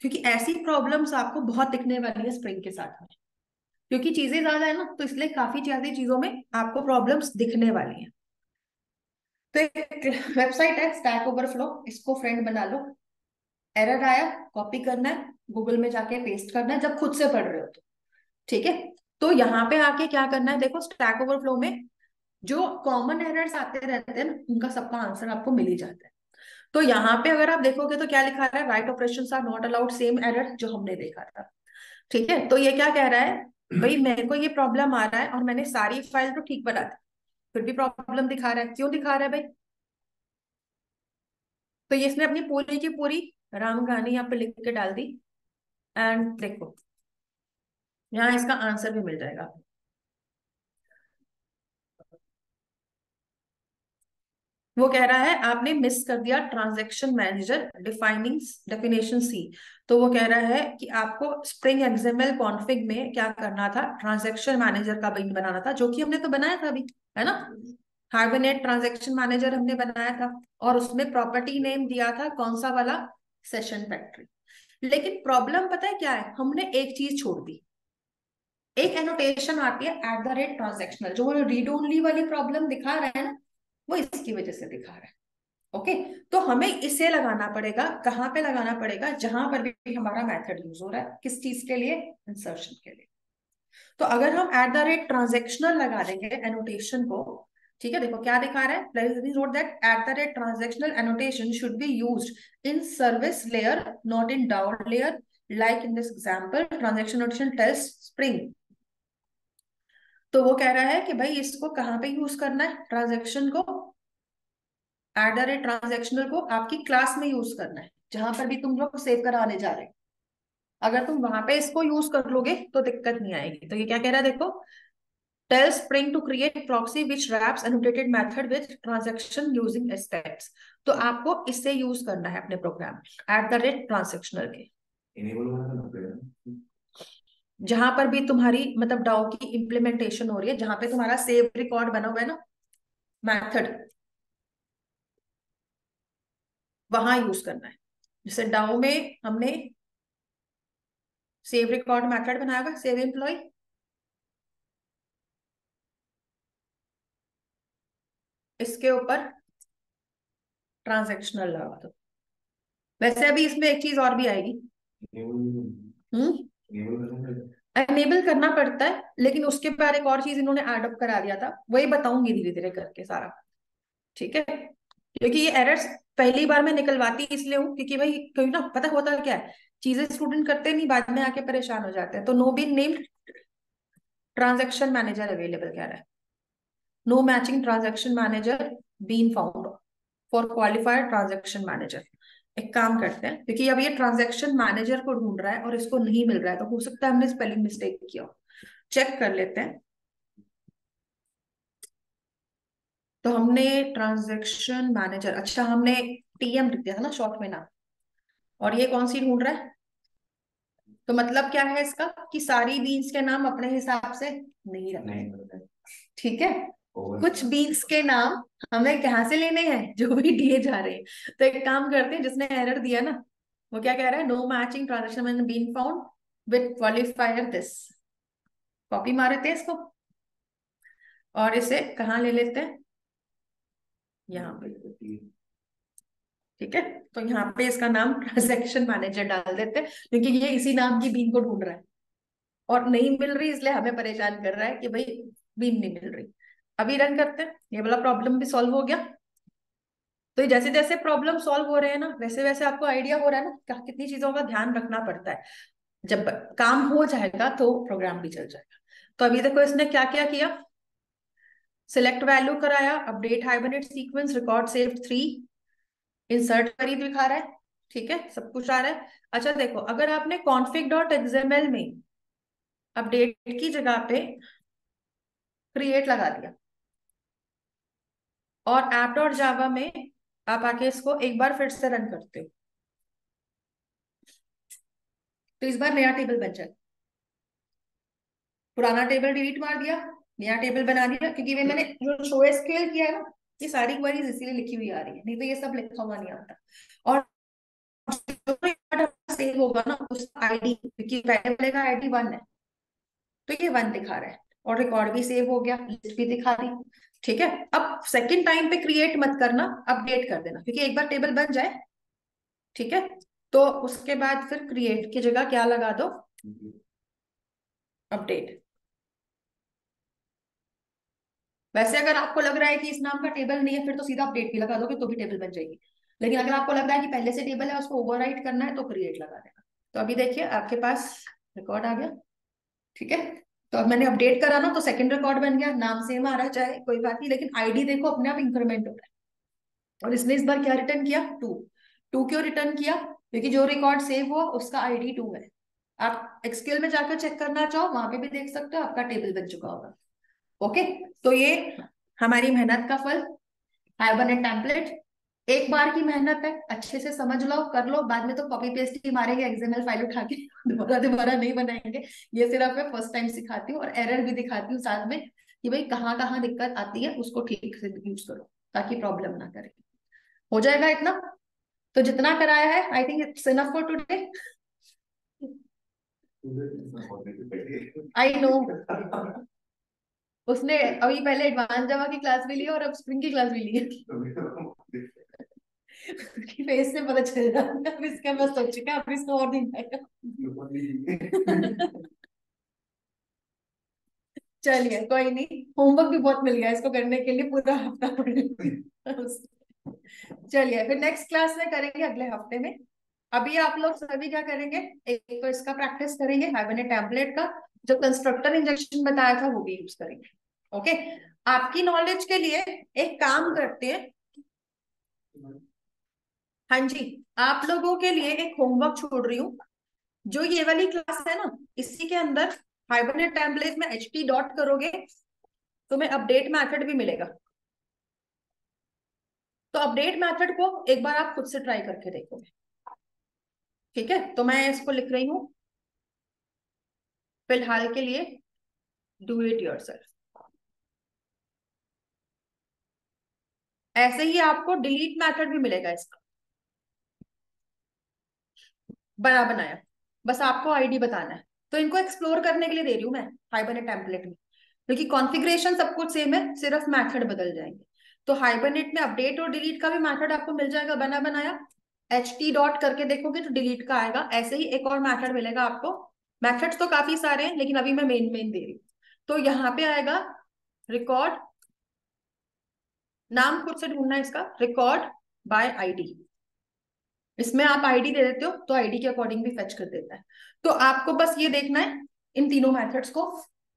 क्योंकि ऐसी प्रॉब्लम्स आपको बहुत दिखने वाली है स्प्रिंग के साथ में। क्योंकि चीज़ें ज़्यादा है ना तो इसलिए काफ़ी ज़्यादा चीज़ों में आपको प्रॉब्लम्स दिखने वाली हैं। तो एक वेबसाइट है स्टैक ओवरफ्लो इसको फ्रेंड बना लो। एरर आया कॉपी करना है गूगल में जाके पेस्ट करना है, जब खुद से पढ़ रहे हो तो। ठीक है? तो यहाँ पे आके क्या करना है, देखो स्टैक ओवरफ्लो में जो कॉमन एरर्स आते रहते हैं उनका सबका आंसर आपको मिल ही जाता है। तो यहाँ पे अगर आप देखोगे तो क्या लिखा रहा है write operation are not allowed same error जो हमने देखा था। ठीक है? तो ये क्या कह रहा है भाई मेरे को ये प्रॉब्लम आ रहा है और मैंने सारी फ़ाइल तो ठीक बना दी। फिर भी प्रॉब्लम दिखा रहा है। क्यों दिखा रहा है भाई? तो ये इसने अपनी पूरी की पूरी राम कहानी यहाँ पे लिख के डाल दी। एंड देखो, यहाँ इसका आंसर भी मिल जाएगा। वो कह रहा है, आपने मिस कर दिया transaction manager defining definition see तो वो कह रहा है कि आपको स्प्रिंग एक्सएमएल कॉन्फ़िग में क्या करना था? ट्रांजैक्शन मैनेजर का बिन, बनाना था, जो कि हमने तो बनाया था अभी, है ना? हाइबरनेट ट्रांजैक्शन मैनेजर हमने बनाया था और उसमें प्रॉपर्टी नेम दिया था कौन सा वाला? सेशन फैक्ट्री लेकिन प्रॉब्लम पता है क्या है? हमने एक चीज़ छोड़ दी। एक एनोटेशन आती है एट द रेट ट्रांजेक्शनल जो रीड ओनली वाली प्रॉब्लम दिखा रहा है ना वो इसकी वजह से दिखा रहा है। ओके तो हमें इसे लगाना पड़ेगा, कहाँ पे लगाना पड़ेगा? जहाँ पर भी हमारा मेथड यूज़ हो रहा है। किस चीज़ के लिए? इंसर्शन के लिए। तो अगर हम एट द रेट ट्रांजेक्शनल लगा देंगे एनोटेशन को, ठीक है? देखो क्या दिखा रहा है? Note that at the rate transactional annotation should be used in service layer not in DAO layer like in this example transaction notation test spring तो वो कह रहा है कि भाई इसको कहाँ पे यूज़ करना है? ट्रांजेक्शन को एट द रेट ट्रांजेक्शनल को आपकी क्लास में यूज़ करना है जहाँ पर भी तुम लोग सेव कराने जा रहे अगर तुम वहाँ पे इसको यूज़ कर लोगे तो दिक्कत नहीं आएगी। तो ये क्या कह रहा है देखो? Tell spring to create proxy which wraps annotated method with transaction using steps तो आपको इससे यूज़ करना है अपने program at the rate transactional के। जहाँ पर भी तुम्हारी मतलब डाउ की इम्प्लीमेंटेशन हो रही है जहाँ पे तुम्हारा सेव रिकॉर्ड बना हुआ है ना मेथड वहाँ यूज़ करना है। जैसे डाउ में हमने सेव रिकॉर्ड मेथड बनाया हुआ सेव एम्प्लॉय इसके ऊपर ट्रांजेक्शनल लगा दो। वैसे अभी इसमें एक चीज़ और भी आएगी। हम्म? एनेबल करना पड़ता है लेकिन उसके बाद एक और चीज़ इन्होंने एडअप करा दिया था वही बताऊँगी धीरे धीरे करके सारा। ठीक है? क्योंकि ये एरर्स पहली बार मैं निकलवाती इसलिए हूँ क्योंकि भाई क्योंकि ना पता होता क्या है चीज़ें स्टूडेंट करते नहीं बाद में आके परेशान हो जाते हैं। तो no B named transaction manager available कह रहा है। No matching transaction manager bean found for qualified transaction manager एक काम करते हैं क्योंकि अब ये ट्रांजेक्शन मैनेजर को ढूंढ रहा है और इसको नहीं मिल रहा है तो हो सकता है हमने स्पेलिंग मिस्टेक किया चेक कर लेते हैं। तो हमने ट्रांजेक्शन मैनेजर अच्छा हमने टीएम लिख दिया था ना शॉर्ट में नाम और ये कौन सी ढूंढ रहा है? तो मतलब क्या है इसका कि सारी बीन्स के नाम अपने हिसाब से नहीं रखने ठीक है? कुछ बीन्स के नाम हमें कहाँ से लेने हैं? जो भी दिए जा रहे हैं। तो एक काम करते हैं जिसने एरर दिया ना वो क्या कह रहा है? No matching transaction bean found with qualifier this copy मारे थे इसको। और इसे कहा ले लेते हैं? यहाँ पे। ठीक है? तो यहाँ पे इसका नाम ट्रांजेक्शन मैनेजर डाल देते हैं क्योंकि ये इसी नाम की बीन को ढूंढ रहा है। और नहीं मिल रही इसलिए हमें परेशान कर रहा है कि भाई बीन नहीं मिल रही। अभी रन करते हैं। ये वाला प्रॉब्लम भी सॉल्व हो गया। तो जैसे जैसे प्रॉब्लम सॉल्व हो रहे हैं ना वैसे वैसे आपको आइडिया हो रहा है ना कितनी चीज़ों का ध्यान रखना पड़ता है। जब काम हो जाएगा तो प्रोग्राम भी चल जाएगा। तो अभी देखो इसने क्या क्या किया? सिलेक्ट वैल्यू कराया update Hibernate sequence record save three insert करी दिखा रहा है, ठीक है, सब कुछ आ रहा है। अच्छा देखो, अगर आपने कॉन्फिक डॉट एक्सएमएल में अपडेट की जगह पे क्रिएट लगा दिया, और ऐप डॉट जावा में आप आके इसको एक बार फिर से रन करते हो तो इस बार नया टेबल बन जाए। पुराना टेबल डिलीट मार दिया नया टेबल बना दिया क्योंकि वे मैंने जो शो स्केल किया है ना ये सारी क्वेरीज इसीलिए लिखी हुई आ रही है नहीं तो ये सब लिखा हुआ नहीं आता। और सेव होगा ना उस आईडी क्योंकि पहले वाले का आईडी वन है तो ये वन दिखा रहा है। और रिकॉर्ड भी सेव हो गया लिस्ट भी दिखा दी ठीक है? अब सेकंड टाइम पे क्रिएट मत करना अपडेट कर देना क्योंकि एक बार टेबल बन जाए ठीक है? तो उसके बाद फिर क्रिएट की जगह क्या लगा दो? अपडेट वैसे अगर आपको लग रहा है कि इस नाम का टेबल नहीं है, फिर तो सीधा अपडेट भी लगा दोगे तो भी टेबल बन जाएगी। लेकिन अगर आपको लग रहा है कि पहले से टेबल है, उसको ओवरराइट करना है तो क्रिएट लगा देना। तो अभी देखिए, आपके पास रिकॉर्ड आ गया, ठीक है? तो अब मैंने अपडेट करा ना तो सेकंड रिकॉर्ड बन गया। नाम सेम आ रहा, चाहे कोई बात नहीं, लेकिन आईडी देखो, अपने आप इंक्रीमेंट हो रहा है। और इसने इस बार क्या रिटर्न किया? टू टू क्यों रिटर्न किया? क्योंकि जो रिकॉर्ड सेव हुआ, उसका आईडी टू है। आप एक्सक्यूएल में जाकर चेक करना चाहो, वहाँ पे भी देख सकते हो, आपका टेबल बन चुका होगा। ओके? तो ये हमारी मेहनत का फल हाइबरनेट टेम्पलेट एक बार की मेहनत है अच्छे से समझ लो कर लो बाद में तो कॉपी पेस्ट ही मारेंगे एक्सएमएल फ़ाइल उठा के दोबारा दोबारा नहीं बनाएँगे। ये सिर्फ़ मैं फ़र्स्ट टाइम सिखाती हूँ और एरर भी दिखाती हूँ साथ में कि भाई कहाँ कहाँ दिक्कत आती है उसको ठीक से यूज़ करो ताकि प्रॉब्लम ना करे। हो जाएगा इतना? तो जितना कराया है I think it's enough for today I know उसने अभी पहले एडवांस जावा की क्लास भी ली और अब स्प्रिंग की क्लास भी ली है। फेस से पता चल रहा है। अब इसका मैं सोच चुका अब इसको और दिन चलिए, कोई नहीं। होमवर्क भी बहुत मिल गया इसको करने के लिए पूरा हफ़्ता चलिए, फिर नेक्स्ट क्लास में करेंगे अगले हफ़्ते में। अभी आप लोग सभी क्या करेंगे? एक तो इसका प्रैक्टिस करेंगे हाइबरनेट टैबलेट का। जो कंस्ट्रक्टर इंजेक्शन बताया था वो भी यूज़ करेंगे। ओके आपकी नॉलेज के लिए एक काम करते हैं। हाँ जी, आप लोगों के लिए एक होमवर्क छोड़ रही हूँ। जो ये वाली क्लास है ना, इसी के अंदर हाइबरनेट टेम्पलेट में एच टी डॉट करोगे तो मैं अपडेट मैथड भी मिलेगा। तो अपडेट मेथड को एक बार आप खुद से ट्राई करके देखोगे। ठीक है? तो मैं इसको लिख रही हूँ। फ़िलहाल के लिए डू इट योर ऐसे ही आपको डिलीट मेथड भी मिलेगा इसका। बना बनाया। बस आपको आईडी बताना है। तो इनको एक्सप्लोर करने के लिए दे रही हूँ मैं हाइबरनेट टेम्पलेट में। क्योंकि कॉन्फ़िगरेशन सब कुछ सेम है, सिर्फ़ मैथड बदल जाएँगे। तो हाइबरनेट में अपडेट और डिलीट का भी मैथड आपको मिल जाएगा बना बनाया। एच टी डॉट करके देखोगे तो डिलीट का आएगा। ऐसे ही एक और मैथड मिलेगा आपको। मैथड्स तो काफ़ी सारे हैं, लेकिन अभी मैं मेन मेन दे रही तो यहाँ पे आएगा रिकॉर्ड नाम खुद से ढूंढना है इसका रिकॉर्ड बाय आईडी इसमें आप आईडी दे देते हो तो आईडी के अकॉर्डिंग भी फेच कर देता है। तो आपको बस ये देखना है, इन तीनों मेथड्स को।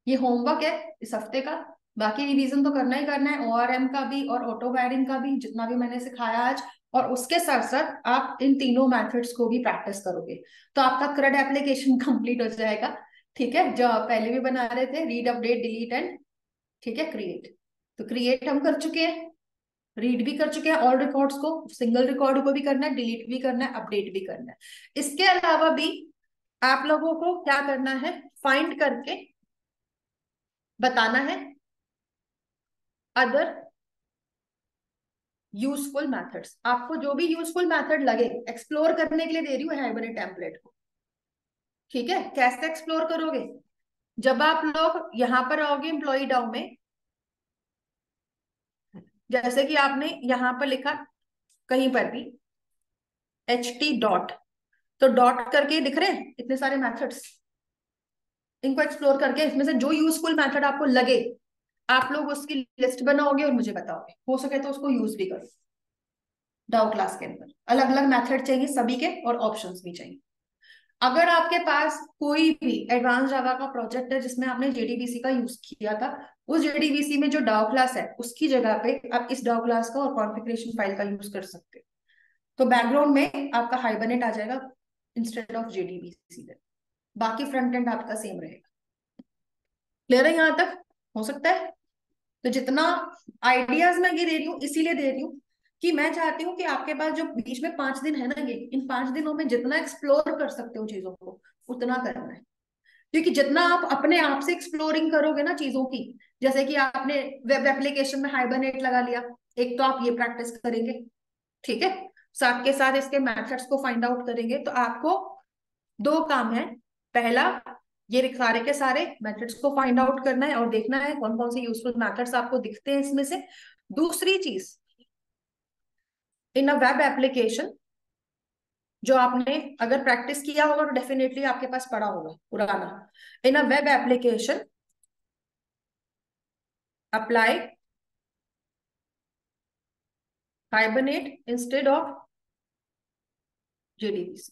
ये होमवर्क है इस हफ़्ते का। बाकी रिवीजन तो करना ही करना है ओआरएम का भी और ऑटो वायरिंग का भी, जितना भी मैंने सिखाया आज और उसके साथ साथ आप इन तीनों मेथड्स को भी प्रैक्टिस करोगे। तो आपका क्रड एप्लीकेशन कंप्लीट हो जाएगा, ठीक है? जो आप पहले भी बना रहे थे रीड अपडेट डिलीट एंड ठीक है? क्रिएट तो क्रिएट हम कर चुके हैं। रीड भी कर चुके हैं ऑल रिकॉर्ड्स को सिंगल रिकॉर्ड को भी करना है डिलीट भी करना है अपडेट भी करना है। इसके अलावा भी आप लोगों को क्या करना है? फाइंड करके बताना है। Other useful methods. आपको जो भी यूजफुल मैथड लगे, एक्सप्लोर करने के लिए दे रही हूँ टेम्पलेट को। ठीक है? कैसे एक्सप्लोर करोगे? जब आप लोग यहाँ पर आओगे एम्प्लॉय डाउ में, जैसे कि आपने यहाँ पर लिखा, कहीं पर भी एच टी डॉट तो डॉट करके दिख रहे हैं इतने सारे मैथड्स इनको एक्सप्लोर करके इसमें से जो यूजफुल मैथड आपको लगे आप लोग उसकी लिस्ट बनाओगे और मुझे बताओगे। हो सके तो उसको यूज़ भी करो। डाउ क्लास के अंदर। अलग अलग मेथड चाहिए, सभी के और ऑप्शंस भी चाहिए। अगर आपके पास कोई भी एडवांस जावा का प्रोजेक्ट है, जिसमें आपने जेडीबीसी का यूज़ किया था, उस जेडीबीसी में जो डाउ क्लास है, उसकी जगह पे आप इस डाउ क्लास का और कॉन्फ़िगरेशन फ़ाइल का यूज़ कर सकते हो। तो बैकग्राउंड में आपका हाइबरनेट आ जाएगा इंस्टेड ऑफ़ जेडीबीसी बाकी फ्रंट एंड आपका सेम रहेगा। क्लियर है यहाँ तक? हो सकता है? तो जितना आइडियाज़ मैं ये दे रही हूँ, इसीलिए दे रही हूँ कि मैं चाहती हूँ कि आपके पास जो बीच में पाँच दिन है ना ये, इन पाँच दिनों में जितना एक्सप्लोर कर सकते हो चीज़ों को, उतना करना है। क्योंकि जितना आप अपने आप से एक्सप्लोरिंग करोगे ना चीज़ों की, जैसे कि आपने वेब एप्लीकेशन में हाइबरनेट लगा लिया, एक तो आप ये प्रैक्टिस करेंगे, ठीक है? साथ के साथ इसके मेथड्स को फाइंड आउट करेंगे तो आपको दो काम है। पहला ये सारे के सारे मेथड्स को फाइंड आउट करना है और देखना है कौन कौन से यूजफुल मेथड्स आपको दिखते हैं इसमें से। दूसरी चीज़ इन अ वेब एप्लीकेशन जो आपने अगर प्रैक्टिस किया होगा तो डेफिनेटली आपके पास पड़ा होगा, पुराना। In a web application apply Hibernate instead of JDBC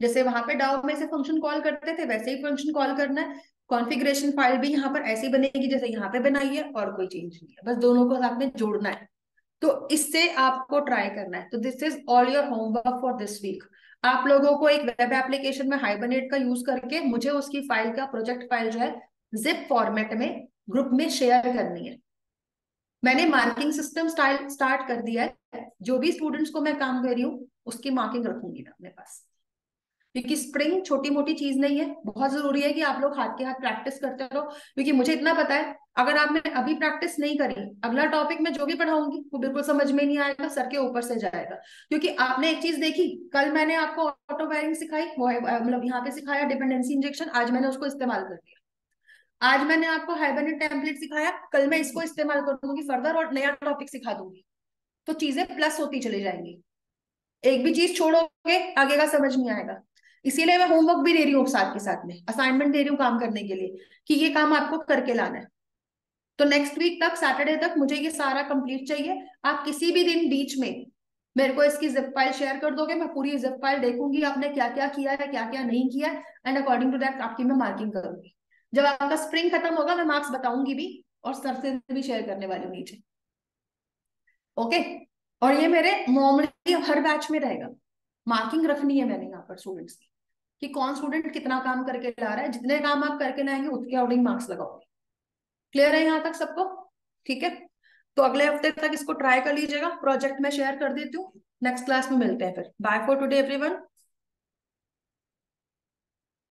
जैसे वहाँ पे डाउ में से फ़ंक्शन कॉल करते थे, वैसे ही फ़ंक्शन कॉल करना है। कॉन्फ़िगरेशन फ़ाइल भी यहाँ पर ऐसी बनेगी जैसे यहाँ पे बनाई है, और कोई चेंज नहीं है। बस दोनों को साथ में जोड़ना है। तो इससे आपको ट्राई करना है। तो this is all your homework for this week आप लोगों को एक वेब एप्लीकेशन में हाइबरनेट का यूज़ करके मुझे उसकी फ़ाइल का प्रोजेक्ट फ़ाइल जो है जिप फॉर्मेट में ग्रुप में शेयर करनी है। मैंने मार्किंग सिस्टम स्टाइल स्टार्ट कर दिया है। जो भी स्टूडेंट्स को मैं काम कर रही हूँ, उसकी मार्किंग रखूँगी मैं अपने पास। क्योंकि स्प्रिंग छोटी मोटी चीज़ नहीं है, बहुत ज़रूरी है कि आप लोग हाथ के हाथ प्रैक्टिस करते रहो, क्योंकि मुझे इतना पता है, अगर आपने अभी प्रैक्टिस नहीं करी, अगला टॉपिक में जो भी पढ़ाऊँगी, वो बिल्कुल समझ में नहीं आएगा, सर के ऊपर से जाएगा। क्योंकि आपने एक चीज़ देखी, कल मैंने आपको ऑटो वायरिंग सिखाई मतलब यहाँ पे सिखाया डिपेंडेंसी इंजेक्शन आज मैंने उसको इस्तेमाल कर दिया। आज मैंने आपको हाइबरनेट टेम्पलेट सिखाया, कल मैं इसको इस्तेमाल कर दूँगी फर्दर और नया टॉपिक सिखा दूँगी। तो चीज़ें प्लस होती चली जाएँगी। एक भी चीज़ छोड़ोगे, आगे का समझ नहीं आएगा। इसीलिए मैं होमवर्क भी दे रही हूँ साथ के साथ में असाइनमेंट दे रही हूँ काम करने के लिए कि ये काम आपको करके लाना है। तो नेक्स्ट वीक तक सैटरडे तक मुझे ये सारा कंप्लीट चाहिए। आप किसी भी दिन बीच में मेरे को इसकी जिप फ़ाइल शेयर कर दोगे, मैं पूरी जिप फ़ाइल देखूँगी आपने क्या क्या किया है क्या क्या नहीं किया एंड अकॉर्डिंग टू दैट आपकी मैं मार्किंग करूँगी। जब आपका स्प्रिंग खत्म होगा, मैं मार्क्स बताऊँगी भी और सर से भी शेयर करने वाली हूँ नीचे। ओके और ये मेरे नॉर्मली हर बैच में रहेगा। मार्किंग रखनी है मैंने यहाँ पर स्टूडेंट्स की। कि कौन स्टूडेंट कितना काम करके ला रहा है, जितने काम आप करके लाएँगे उसके अकॉर्डिंग मार्क्स लगाओगे। क्लियर है यहाँ तक सबको? ठीक है? तो अगले हफ़्ते तक इसको ट्राई कर लीजिएगा। प्रोजेक्ट में शेयर कर देती हूँ। नेक्स्ट क्लास में मिलते हैं फिर। Bye for today everyone